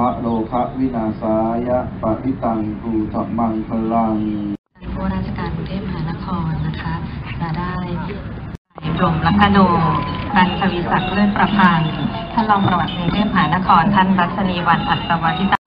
พระโลคะวินาศายะปะิตังภูธมังพลังผู้ราชการกรุงเทพมหานครนะคะจะได้ดมลักโนรันทวีศักดิ์เลื่อนประพันธ์ท่านรองประวัติกรุงเทพมหานคร ท่านรัชนีวันอัศวทิตา